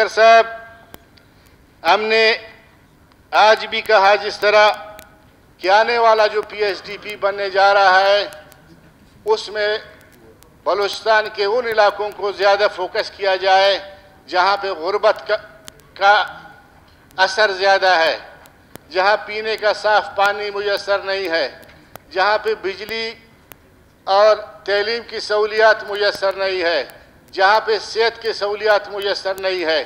Speaker صاحب، ہم نے آج بھی کہا جس طرح کہ آنے والا جو پی ایس ڈی پی بننے جا رہا ہے، اس میں بلوچستان کے ان علاقوں کو زیادہ فوکس کیا جائے جہاں پہ غربت کا اثر زیادہ ہے، جہاں پینے کا صاف پانی میسر نہیں ہے، جہاں پہ بجلی اور تعلیم کی سہولیات میسر نہیں ہے۔ جہاں پہ صحت کے سہولیات میسر نہیں ہے،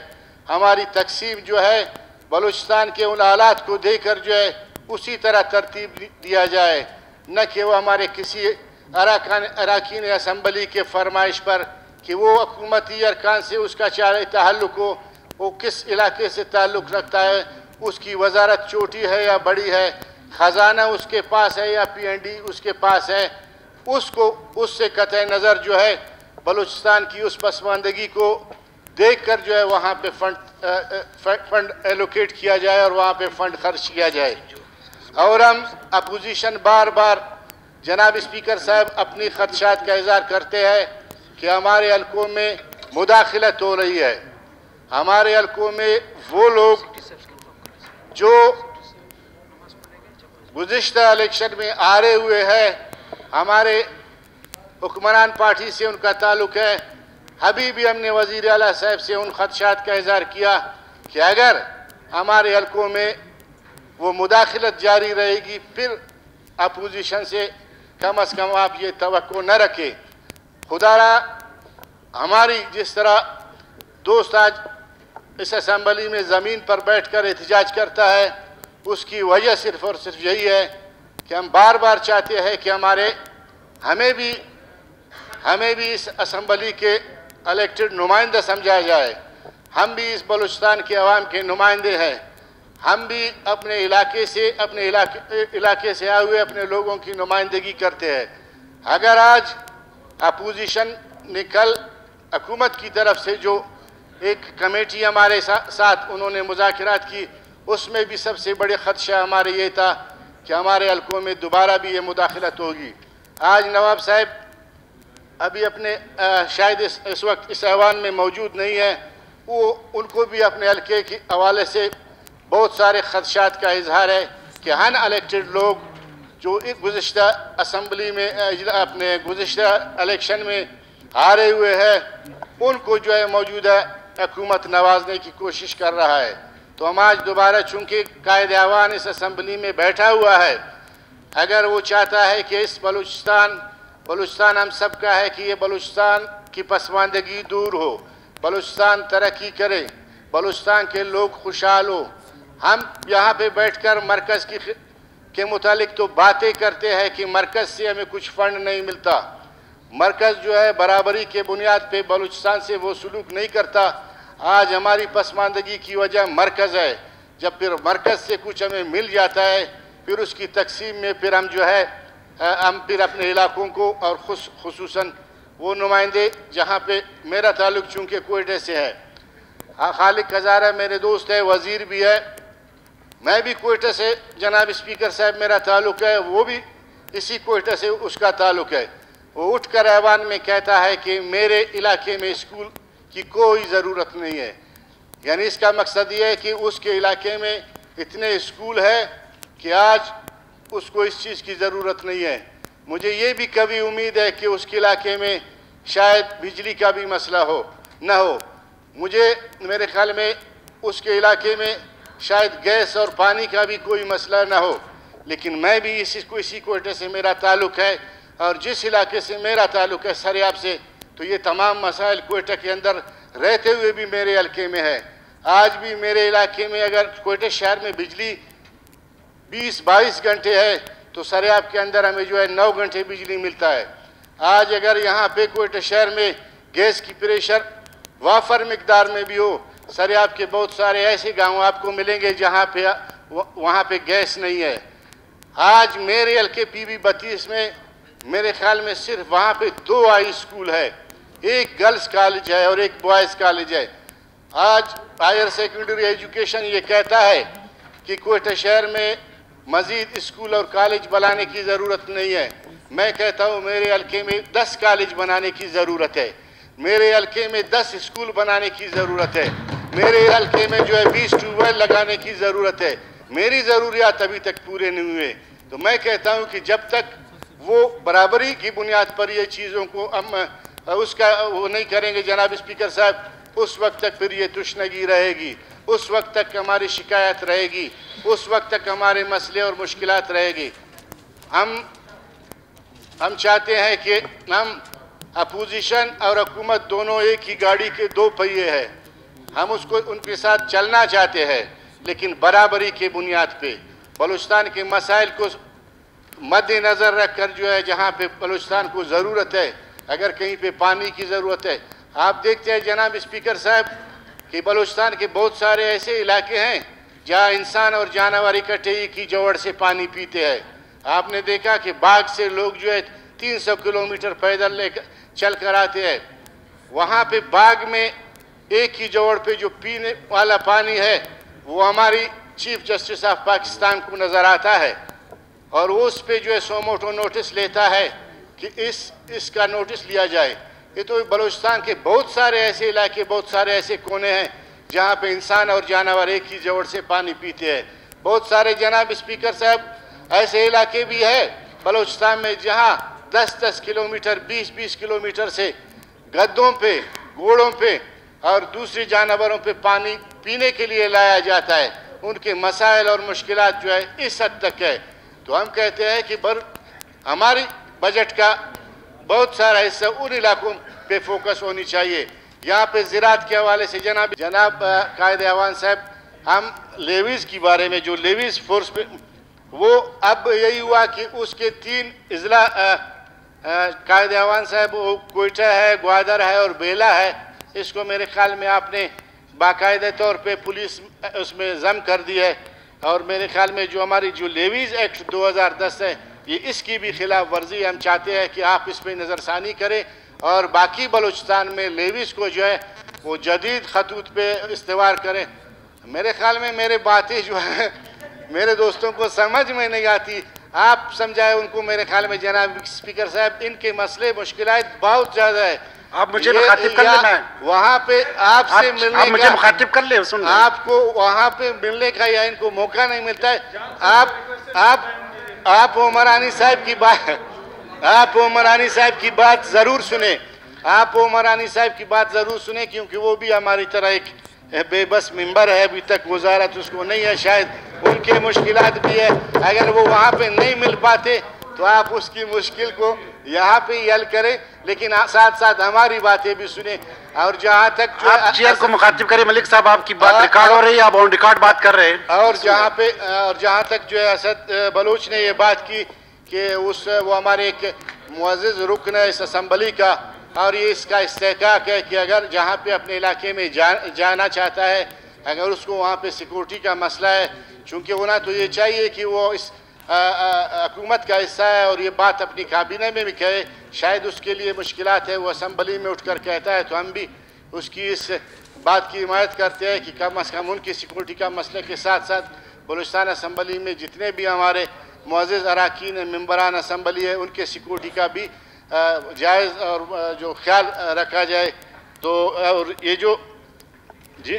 ہماری تقسیم جو ہے، بلوچستان کے ان آلات کو دے کر جو ہے، اسی طرح ترتیب دیا جائے۔ نہ کہ وہ ہمارے کسی اراکان، اراکین اسمبلی کے فرمائش پر کہ وہ حکومتی ارکان سے اس کا چارہ تعلق ہو، وہ کس علاقے سے تعلق رکھتا ہے، اس کی وزارت چھوٹی ہے یا بڑی ہے، خزانہ اس کے پاس ہے یا پی این ڈی اس کے پاس ہے، اس کو، اس سے قطع نظر جو ہے بلوچستان کی اس پسماندگی کو دیکھ کر جو ہے وہاں پہ فنڈ فنڈ ایلوکیٹ کیا جائے اور وہاں پہ فنڈ خرچ کیا جائے۔ اور ہم اپوزیشن بار بار جناب اسپیکر صاحب اپنی خدشات کا اظہار کرتے ہیں کہ ہمارے حلقوں میں مداخلت ہو رہی ہے۔ ہمارے حلقوں میں وہ لوگ جو گزشتہ الیکشن میں آ رہے ہوئے ہیں، ہمارے حکمران پارٹی سے ان کا تعلق ہے۔ حبیبی ہم نے وزیر اعلیٰ صاحب سے ان خدشات کا اظہار کیا کہ اگر ہمارے حلقوں میں وہ مداخلت جاری رہے گی، پھر اپوزیشن سے کم از کم آپ یہ توقع نہ رکھیں۔ خدا را ہماری جس طرح دوست آج اس اسمبلی میں زمین پر بیٹھ کر احتجاج کرتا ہے، اس کی وجہ صرف اور صرف یہی ہے کہ ہم بار بار چاہتے ہیں کہ ہمارے ہمیں بھی ہمیں بھی اس اسمبلی کے الیکٹڈ نمائندہ سمجھا جائے۔ ہم بھی اس بلوچستان کے عوام کے نمائندے ہیں۔ ہم بھی اپنے علاقے سے، اپنے علاقے علاقے سے آئے ہوئے اپنے لوگوں کی نمائندگی کرتے ہیں۔ اگر آج اپوزیشن نے کل حکومت کی طرف سے جو ایک کمیٹی ہمارے ساتھ انہوں نے مذاکرات کی، اس میں بھی سب سے بڑے خدشہ ہمارے یہ تھا کہ ہمارے حلقوں میں دوبارہ بھی یہ مداخلت ہوگی۔ آج نواب صاحب ابھی اپنے شاید اس, اس وقت اس ایوان میں موجود نہیں ہے وہ ان کو بھی اپنے حلقے کے حوالے سے بہت سارے خدشات کا اظہار ہے کہ ہن الیکٹڈ لوگ جو ایک گزشتہ اسمبلی میں اپنے گزشتہ الیکشن میں ہارے ہوئے ہیں ان کو جو ہے موجودہ حکومت نوازنے کی کوشش کر رہا ہے۔ تو ہم آج دوبارہ چونکہ قائد ایوان اس اسمبلی میں بیٹھا ہوا ہے اگر وہ چاہتا ہے کہ اس بلوچستان بلوچستان ہم سب کا ہے کہ یہ بلوچستان کی پسماندگی دور ہو۔ بلوچستان ترقی کرے، بلوچستان کے لوگ خوشحال ہو ہم یہاں پہ بیٹھ کر مرکز کی کے متعلق تو باتیں کرتے ہیں کہ مرکز سے ہمیں کچھ فنڈ نہیں ملتا۔ مرکز جو ہے برابری کے بنیاد پہ بلوچستان سے وہ سلوک نہیں کرتا۔ آج ہماری پسماندگی کی وجہ مرکز ہے۔ جب پھر مرکز سے کچھ ہمیں مل جاتا ہے، پھر اس کی تقسیم میں پھر ہم جو ہے ہم پھر اپنے علاقوں کو اور خصوصاً وہ نمائندے جہاں پہ میرا تعلق چونکہ کوئٹے سے ہے۔ ہاں، خالق ہزارہ میرے دوست ہے، وزیر بھی ہے۔ میں بھی کوئٹے سے جناب اسپیکر صاحب میرا تعلق ہے، وہ بھی اسی کوئٹے سے اس کا تعلق ہے۔ وہ اٹھ کر ایوان میں کہتا ہے کہ میرے علاقے میں اسکول کی کوئی ضرورت نہیں ہے۔ یعنی اس کا مقصد یہ ہے کہ اس کے علاقے میں اتنے اسکول ہے کہ آج اس کو اس چیز کی ضرورت نہیں ہے۔ مجھے یہ بھی کبھی امید ہے کہ اس کے علاقے میں شاید بجلی کا بھی مسئلہ ہو، نہ ہو۔ مجھے، میرے خیال میں اس کے علاقے میں شاید گیس اور پانی کا بھی کوئی مسئلہ نہ ہو۔ لیکن میں بھی اسی کو، اسی کوئٹے سے میرا تعلق ہے۔ اور جس علاقے سے میرا تعلق ہے، سریاب سے، تو یہ تمام مسائل کوئٹہ کے اندر رہتے ہوئے بھی میرے علاقے میں ہے۔ آج بھی میرے علاقے میں اگر کوئٹہ شہر میں بجلی بیس بائیس گھنٹے ہے تو سریاب کے اندر ہمیں جو ہے نو گھنٹے بجلی ملتا ہے۔ آج اگر یہاں پہ کوئٹہ شہر میں گیس کی پریشر وافر مقدار میں بھی ہو، سریاب کے بہت سارے ایسے گاؤں آپ کو ملیں گے جہاں پہ وہاں پہ گیس نہیں ہے۔ آج میرے ہلکے پی بی بتیس میں میرے خیال میں صرف وہاں پہ دو آئی اسکول ہے۔ ایک گرلز کالج ہے اور ایک بوائز کالج ہے۔ آج ہائر سیکنڈری ایجوکیشن یہ کہتا ہے کہ کوئٹہ شہر میں مزید اسکول اور کالج بنانے کی ضرورت نہیں ہے۔ میں کہتا ہوں میرے حلقے میں دس کالج بنانے کی ضرورت ہے۔ میرے حلقے میں دس اسکول بنانے کی ضرورت ہے۔ میرے علقے میں جو ہے بیس ٹو ویل لگانے کی ضرورت ہے۔ میری ضروریات ابھی تک پورے نہیں ہوئے۔ تو میں کہتا ہوں کہ جب تک وہ برابری کی بنیاد پر یہ چیزوں کو ہم، اس کا وہ نہیں کریں گے جناب اسپیکر صاحب، اس وقت تک پھر یہ تشنگی رہے گی۔ اس وقت تک ہماری شکایت رہے گی، اس وقت تک ہمارے مسئلے اور مشکلات رہے گی۔ ہم ہم چاہتے ہیں کہ ہم، اپوزیشن اور حکومت دونوں ایک ہی گاڑی کے دو پہیے ہیں۔ ہم اس کو، ان کے ساتھ چلنا چاہتے ہیں، لیکن برابری کے بنیاد پہ۔ بلوچستان کے مسائل کو مد نظر رکھ کر جو ہے، جہاں پہ بلوچستان کو ضرورت ہے، اگر کہیں پہ پانی کی ضرورت ہے۔ آپ دیکھتے ہیں جناب اسپیکر صاحب کہ بلوچستان کے بہت سارے ایسے علاقے ہیں جہاں انسان اور جانور اکٹھے کی جوڑ سے پانی پیتے ہیں۔ آپ نے دیکھا کہ باغ سے لوگ جو ہے تین سو کلومیٹر پیدل لے کر چل کر آتے ہیں۔ وہاں پہ باغ میں ایک ہی جوڑ پہ جو پینے والا پانی ہے، وہ ہماری چیف جسٹس آف پاکستان کو نظر آتا ہے۔ اور اس پہ جو ہے سو موٹو نوٹس لیتا ہے کہ اس اس کا نوٹس لیا جائے۔ یہ تو بلوچستان کے بہت سارے ایسے علاقے، بہت سارے ایسے کونے ہیں جہاں پہ انسان اور جانور ایک ہی جوڑ سے پانی پیتے ہیں۔ بہت سارے جناب اسپیکر صاحب، ایسے علاقے بھی ہے بلوچستان میں جہاں دس دس کلومیٹر، بیس بیس کلومیٹر سے گدوں پہ گوڑوں پہ اور دوسری جانوروں پہ پانی پینے کے لیے لایا جاتا ہے۔ ان کے مسائل اور مشکلات جو ہے اس حد تک ہے۔ تو ہم کہتے ہیں کہ بر، ہماری بجٹ کا بہت سارا حصہ ان علاقوں پہ فوکس ہونی چاہیے۔ یہاں پہ زراعت کے حوالے سے جناب جناب قائد اعوان صاحب، ہم لیویز کی بارے میں، جو لیویز فورس پہ وہ اب یہی ہوا کہ اس کے تین اضلاع قائد اعوان صاحب، وہ کوئٹہ ہے، گوادر ہے اور بیلا ہے۔ اس کو میرے خیال میں آپ نے باقاعدہ طور پہ پولیس اس میں ضم کر دی ہے۔ اور میرے خیال میں جو ہماری جو لیویز ایکٹ دو ہزار دس ہے یہ اس کی بھی خلاف ورزی ہم چاہتے ہیں کہ آپ اس پہ نظر ثانی کریں اور باقی بلوچستان میں لیویز کو جو ہے وہ جدید خطوط پہ استوار کریں۔ میرے خیال میں میرے باتیں جو ہیں میرے دوستوں کو سمجھ میں نہیں آتی۔ آپ سمجھائے ان کو میرے خیال میں جناب اسپیکر صاحب ان کے مسئلے مشکلات بہت زیادہ ہے آپ مجھے مخاطب کر لیں میں۔ وہاں پہ آپ سے ملنے آپ مجھے مخاطب کر لیں سن آپ کو وہاں پہ ملنے کا یا ان کو موقع نہیں ملتا ہے۔ آپ آپ آپ عمرانی صاحب کی بات آپ عمرانی صاحب کی بات ضرور سنیں۔ آپ عمرانی صاحب کی بات ضرور سنیں کیونکہ وہ بھی ہماری طرح ایک بے بس ممبر ہے۔ ابھی تک وزارت اس کو نہیں ہے، شاید ان کے مشکلات بھی ہے۔ اگر وہ وہاں پہ نہیں مل پاتے تو آپ اس کی مشکل کو یہاں پہ ہی حل کریں لیکن ساتھ ساتھ ہماری باتیں بھی سنیں۔ اور جہاں تک جو آپ چیئر کو مخاطب کریں ملک صاحب آپ کی بات ریکارڈ ہو رہی ہے آپ آن ریکارڈ بات کر رہے ہیں۔ اور جہاں پہ اور جہاں تک جو ہے اسد بلوچ نے یہ بات کی کہ اس وہ ہمارے ایک معزز رکن ہے اس اسمبلی کا اور یہ اس کا استحقاق ہے کہ اگر جہاں پہ اپنے علاقے میں جانا چاہتا ہے اگر اس کو وہاں پہ سیکورٹی کا مسئلہ ہے چونکہ ہونا تو یہ چاہیے کہ وہ اس حکومت کا حصہ ہے اور یہ بات اپنی کابینہ میں بھی کہے، شاید اس کے لیے مشکلات ہے وہ اسمبلی میں اٹھ کر کہتا ہے، تو ہم بھی اس کی اس بات کی حمایت کرتے ہیں کہ کم از کم ان کی سیکورٹی کا مسئلے کے ساتھ ساتھ بلوچستان اسمبلی میں جتنے بھی ہمارے معزز اراکین ممبران اسمبلی ہے ان کے سیکورٹی کا بھی جائز اور جو خیال رکھا جائے تو، اور یہ جو جی؟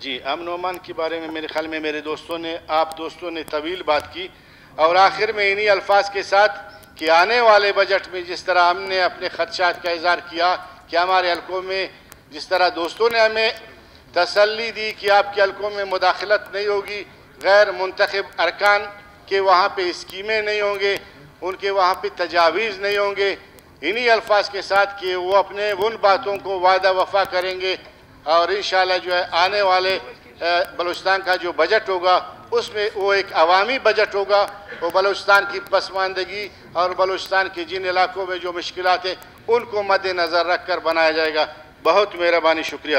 جی امن و امان کے بارے میں میرے خیال میں میرے دوستوں نے، آپ دوستوں نے طویل بات کی اور آخر میں انہی الفاظ کے ساتھ کہ آنے والے بجٹ میں جس طرح ہم نے اپنے خدشات کا اظہار کیا، کہ ہمارے حلقوں میں جس طرح دوستوں نے ہمیں تسلی دی کہ آپ کے حلقوں میں مداخلت نہیں ہوگی، غیر منتخب ارکان کے وہاں پہ اسکیمیں نہیں ہوں گے، ان کے وہاں پہ تجاویز نہیں ہوں گے، انہی الفاظ کے ساتھ کہ وہ اپنے ان باتوں کو وعدہ وفا کریں گے اور انشاءاللہ جو ہے آنے والے بلوچستان کا جو بجٹ ہوگا، اس میں وہ ایک عوامی بجٹ ہوگا، وہ بلوچستان کی پسماندگی اور بلوچستان کے جن علاقوں میں جو مشکلات ہیں، ان کو مد نظر رکھ کر بنایا جائے گا۔ بہت مہربانی، شکریہ۔